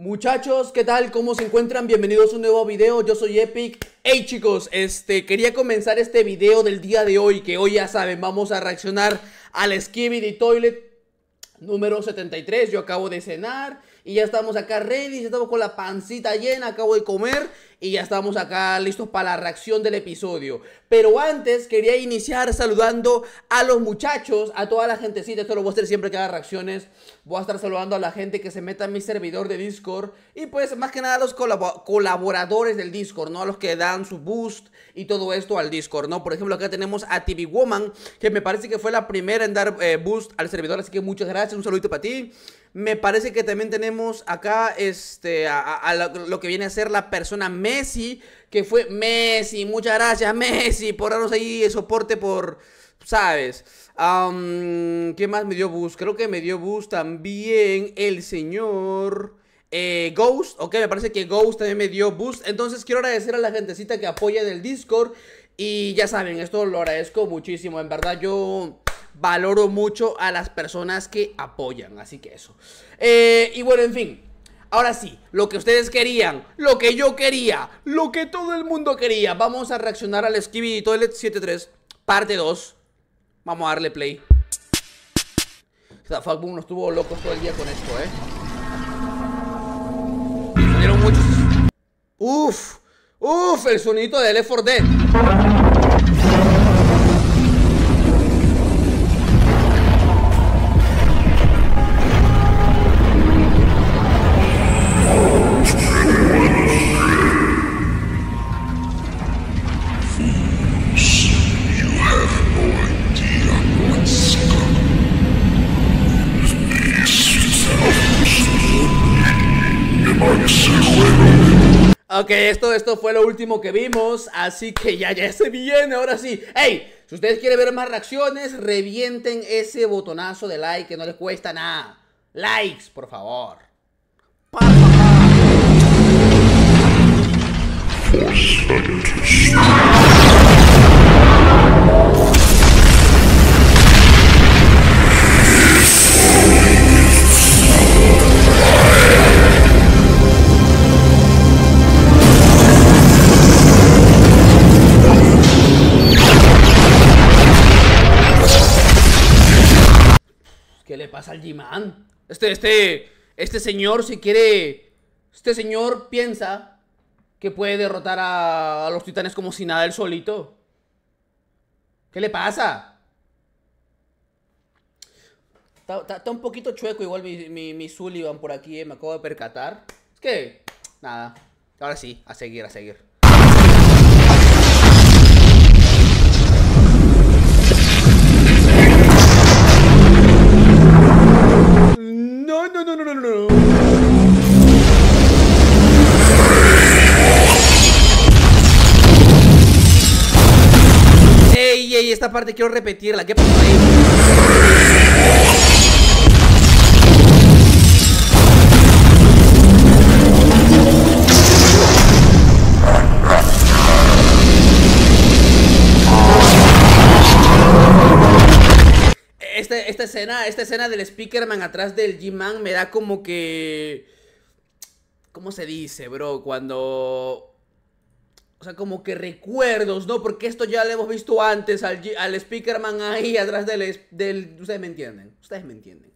Muchachos, ¿qué tal? ¿Cómo se encuentran? Bienvenidos a un nuevo video, yo soy Epic Hey chicos, este, quería comenzar este video del día de hoy Que hoy ya saben, vamos a reaccionar al Skibidi Toilet número 73 Yo acabo de cenar y ya estamos acá ready, ya estamos con la pancita llena, acabo de comer y ya estamos acá listos para la reacción del episodio. Pero antes quería iniciar saludando a los muchachos, a toda la gentecita, esto lo voy a hacer siempre que haga reacciones. Voy a estar saludando a la gente que se meta en mi servidor de Discord y pues más que nada a los colaboradores del Discord, ¿no? A los que dan su boost y todo esto al Discord, ¿no? Por ejemplo, acá tenemos a TV Woman, que me parece que fue la primera en dar eh, boost al servidor, así que muchas gracias, un saludito para ti. Me parece que también tenemos acá este, a, lo que viene a ser la persona Messi, que fue Messi. Muchas gracias, Messi, por darnos ahí el soporte por, ¿sabes? ¿Qué más me dio boost? Creo que me dio boost también el señor... Eh, Ghost, ok, me parece que Ghost también me dio boost. Entonces quiero agradecer a la gentecita que apoya del Discord. Y ya saben, esto lo agradezco muchísimo. En verdad, yo valoro mucho a las personas que apoyan. Así que eso. Eh, y bueno, en fin. Ahora sí, lo que ustedes querían, lo que yo quería, lo que todo el mundo quería. Vamos a reaccionar al Skibidi Toilet 73, parte 2. Vamos a darle play. Fuckboom nos estuvo locos todo el día con esto, ¿eh? Salieron muchos. Uf, uf, el sonito de Left 4 Dead. Esto, esto fue lo último que vimos, así que ya, ya se viene, ahora sí. ¡Ey! Si ustedes quieren ver más reacciones, revienten ese botonazo de like que no les cuesta nada. Likes, por favor. ¿Qué le al G-Man? Este, este, este señor si quiere... Este señor piensa que puede derrotar a, los titanes como si nada él solito. ¿Qué le pasa? Está, un poquito chueco igual mi, mi, mi Sullivan por aquí, eh, me acabo de percatar. Es que, nada. Ahora sí, a seguir, a seguir. Esta parte quiero repetirla. ¿Qué pasó ahí? Este, esta, escena, esta escena del Speakerman atrás del G-Man me da como que... ¿Cómo se dice, bro? Cuando o sea, como que recuerdos, ¿no? Porque esto ya lo hemos visto antes al, al Speakerman ahí atrás del, del... Ustedes me entienden, ustedes me entienden.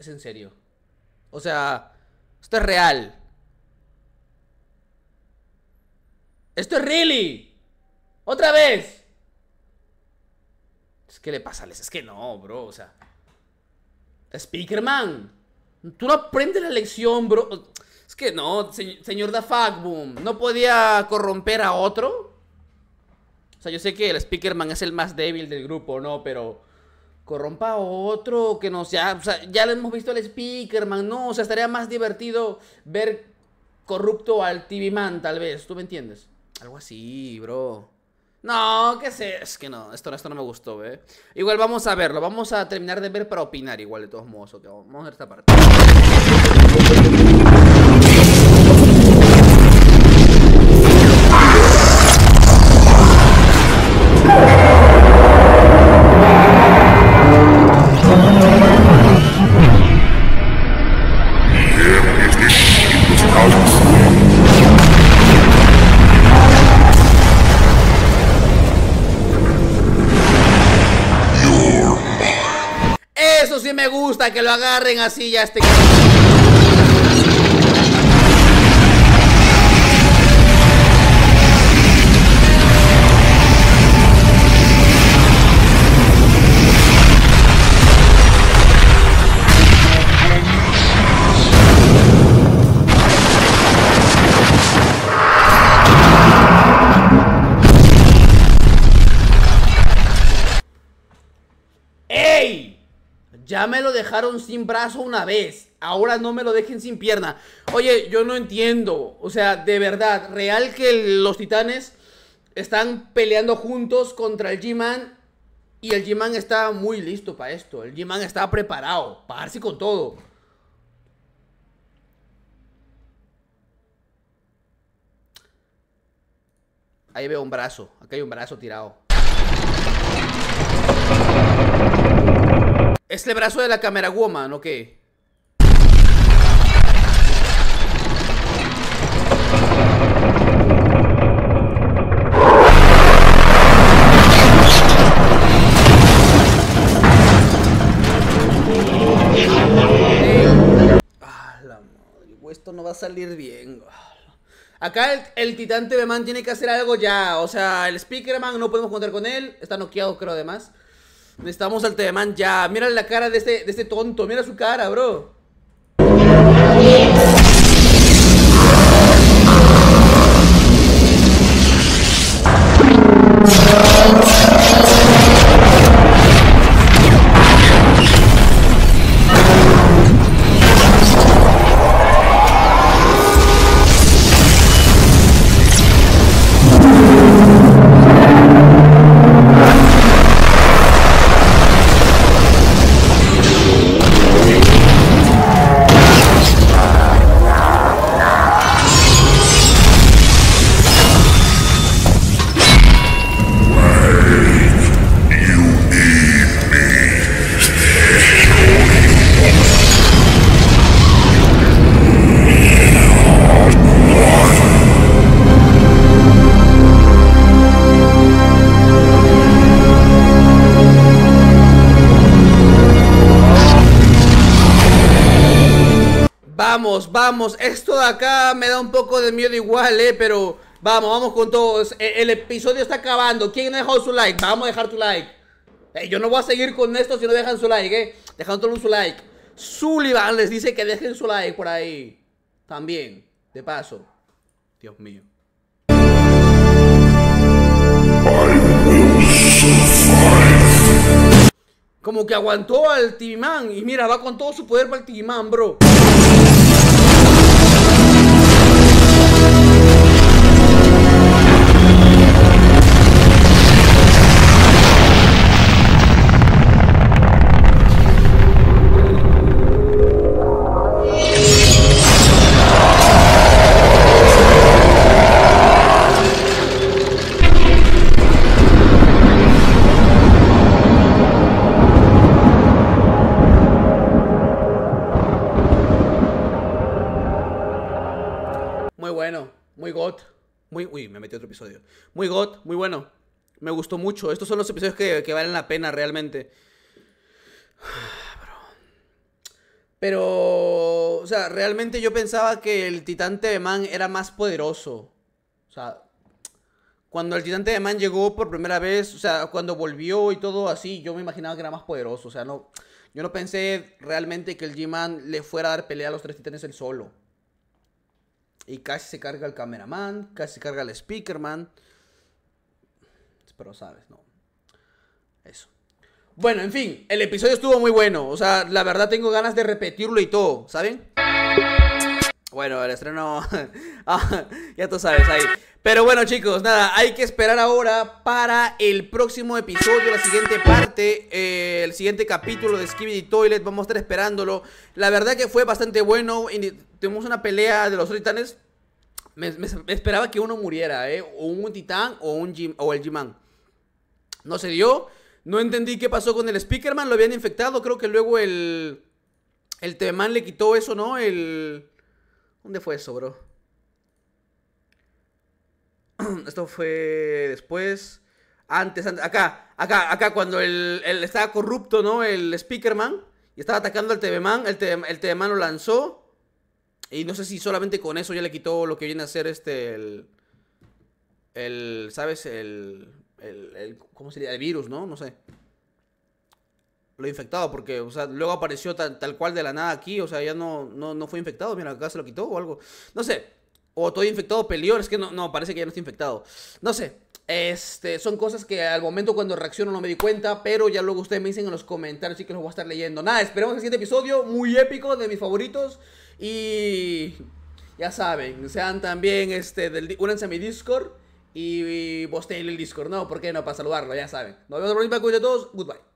Es en serio. O sea, esto es real. Esto es really. Otra vez. ¿Qué le pasa a Es que no, bro. O sea. Speakerman. Tú no aprendes la lección, bro. Es que no, señor da Boom. ¿No podía corromper a otro? O sea, yo sé que el Speakerman es el más débil del grupo, ¿no? Pero corrompa a otro, que no sea, o sea, ya le hemos visto el speaker, man, no, o sea, estaría más divertido ver corrupto al TV Man, tal vez. ¿Tú me entiendes? Algo así, bro. No, qué sé, es que no, esto, esto no me gustó, ¿eh? Igual vamos a verlo, vamos a terminar de ver para opinar igual de todos modos, vamos a ver esta parte. Agarren así ya este... Ya me lo dejaron sin brazo una vez. Ahora no me lo dejen sin pierna. Oye, yo no entiendo. O sea, de verdad, real que los titanes están peleando juntos contra el G-Man. Y el G-Man está muy listo para esto. El G-Man está preparado para con todo. Ahí veo un brazo. Acá hay un brazo tirado. ¿Es el brazo de la cámara woman o qué? Ah, esto no va a salir bien. Acá el, el titán TV Man tiene que hacer algo ya. O sea, el Speakerman no podemos contar con él. Está noqueado, creo, además. Necesitamos al Teman ya. Mira la cara de este, de este tonto. Mira su cara, bro. Vamos, vamos. Esto de acá me da un poco de miedo igual, eh. Pero vamos, vamos con todos. E, el, episodio está acabando. ¿Quién ha dejado su like? Vamos a dejar tu like. Eh, yo no voy a seguir con esto si no dejan su like, eh. Dejan todos su like. Sullivan les dice que dejen su like por ahí. También, de paso. Dios mío. Como que aguantó al Timán. Y mira, va con todo su poder para el Timán, bro. Muy got. Muy, uy, me metí otro episodio. Muy got, muy bueno. Me gustó mucho. Estos son los episodios que, valen la pena realmente. Pero, o sea, realmente yo pensaba que el titán de Man era más poderoso. O sea, cuando el titán de Man llegó por primera vez, o sea, cuando volvió y todo así, yo me imaginaba que era más poderoso. O sea, no, yo no pensé realmente que el G-Man le fuera a dar pelea a los tres titanes él solo. Y casi se carga el cameraman, casi se carga el speakerman. Pero sabes, no. Eso. Bueno, en fin, el episodio estuvo muy bueno. O sea, la verdad tengo ganas de repetirlo y todo, ¿saben? Bueno, el estreno. Ah, ya tú sabes ahí. Pero bueno, chicos, nada, hay que esperar ahora para el próximo episodio, la siguiente parte, eh, el siguiente capítulo de Skibidi Toilet. Vamos a estar esperándolo. La verdad que fue bastante bueno. Tuvimos una pelea de los titanes. Me, esperaba que uno muriera, ¿eh? O un titán o, un o el G-Man. No se dio. No entendí qué pasó con el Speakerman. Lo habían infectado. Creo que luego el. El Teman le quitó eso, ¿no? El. ¿Dónde fue eso, bro? Esto fue después. Antes, acá, acá, acá, cuando el, estaba corrupto, ¿no? El Speakerman. Y estaba atacando al TV-Man. El, TV, lo lanzó. Y no sé si solamente con eso ya le quitó lo que viene a ser este. El. el ¿Sabes? El, el, ¿Cómo sería? El virus, ¿no? No sé. Lo infectado, porque, o sea, luego apareció tal, tal cual de la nada aquí. O sea, ya no, no, no fue infectado. Mira, acá se lo quitó o algo. No sé. O todo infectado peleó, es que no, no, parece que ya no está infectado. No sé. Este, son cosas que al momento cuando reacciono no me di cuenta, pero ya luego ustedes me dicen en los comentarios y que los voy a estar leyendo. Nada, esperemos el siguiente episodio, muy épico, de mis favoritos. Y ya saben, sean también, este, del, únanse a mi Discord y, y el Discord, ¿no? ¿Por qué no? Para saludarlo, ya saben. Nos vemos la próxima, cuídense todos, goodbye.